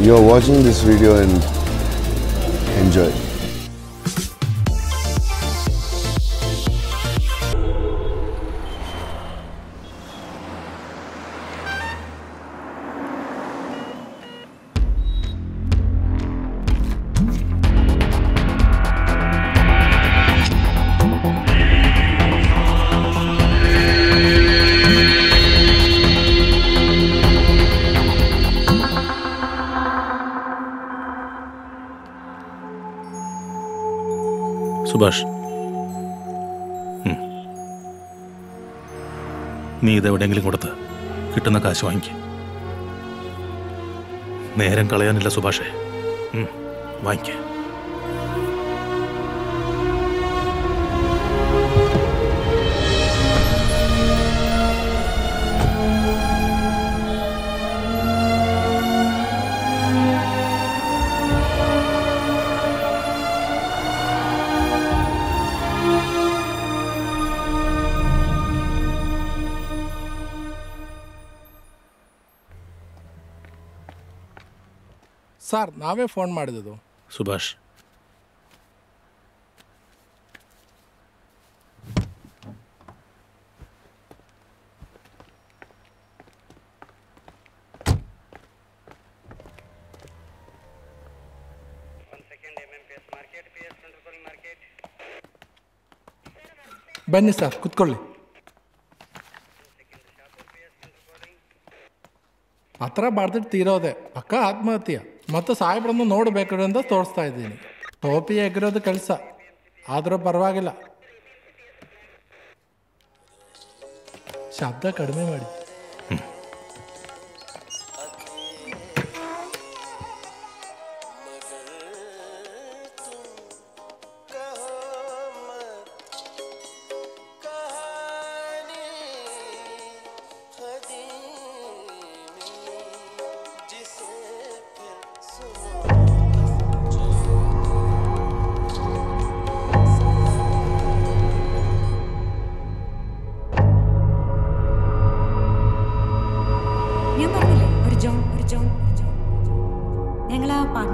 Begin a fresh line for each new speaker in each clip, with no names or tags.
you are watching this video and enjoy.
Subhash. നീ ഇതെവിടെയെങ്കിലും കൊടുത്ത് കിട്ടുന്ന കാശ് വാങ്ങിക്ക. നേരം കളയാനില്ല സുഭാഷേ. വാങ്ങിക്കേ.
ಸರ್ ನಾವೇ ಫೋನ್ ಮಾಡಿದ್ದು
ಸುಭಾಷ್.
ಬನ್ನಿ ಸರ್ ಕುತ್ಕೊಳ್ಳಿ. ಆ ಥರ ಬರ್ದಿಟ್ಟು ತೀರೋದೆ ಪಕ್ಕ ಆತ್ಮಹತ್ಯೆ. ಮತ್ತು ಸಾಹೇಬ್ರನ್ನು ನೋಡಬೇಕು ಅಂತ ತೋರಿಸ್ತಾ ಇದ್ದೀನಿ. ಟೋಪಿ ಎಗ್ರೋದು ಕೆಲಸ. ಆದರೂ ಪರವಾಗಿಲ್ಲ. ಶಬ್ದ ಕಡಿಮೆ ಮಾಡಿ.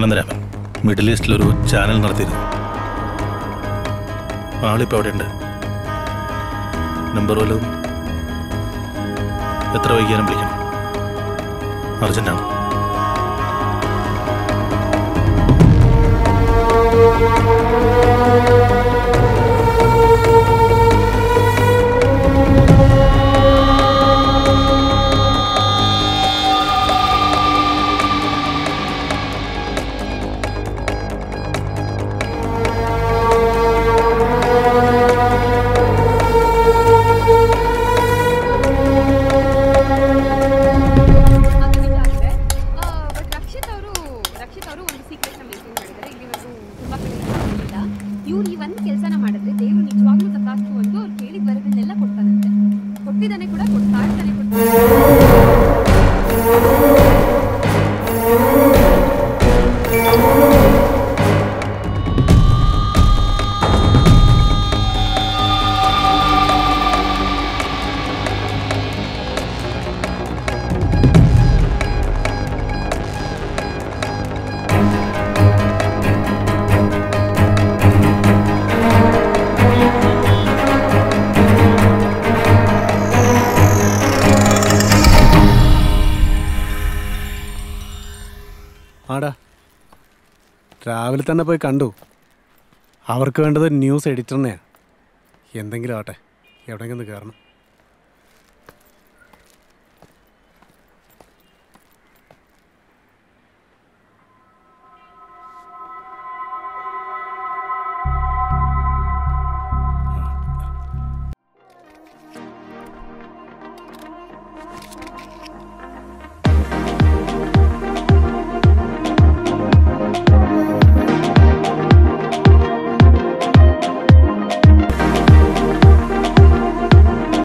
അനന്തരാമൻ മിഡിൽ ഈസ്റ്റിലൊരു ചാനൽ നടത്തിയിരുന്നു. ആളിപ്പോൾ അവിടെയുണ്ട്. നമ്പർ വല്ലതും? എത്ര വൈകിയാലും വിളിക്കണം. അർജന്റാണ്
ಸೀಕ್ರೆಟ್ನ ಮೇಂಟೈನ್ ಮಾಡಿದ್ದಾರೆ. ಇಲ್ಲಿವರೆಗೂ ತುಂಬ ಕಡೆ ಇವ್ರು ಈ ಒಂದು ಕೆಲಸನ ಮಾಡಿದ್ರೆ
ആടാ. രാവിലെ തന്നെ പോയി കണ്ടു. അവർക്ക് വേണ്ടത് ന്യൂസ് എഡിറ്ററിനെയാണ് എന്തെങ്കിലും ആട്ടെ എവിടെയെങ്കിലും കയറണം